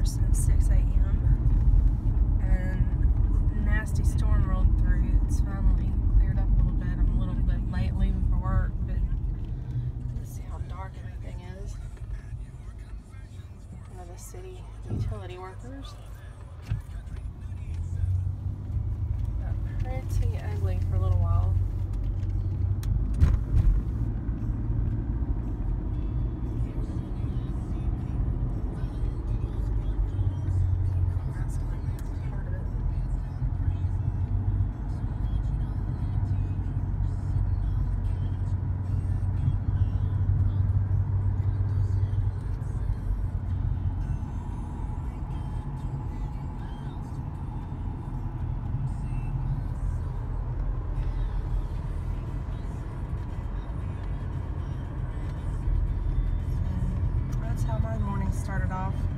power since 6 a.m. and nasty storm rolled through. It's finally cleared up a little bit. I'm a little bit late leaving for work, but let's see how dark everything is. One of the city utility workers. Pretty ugly for a little while. Started off.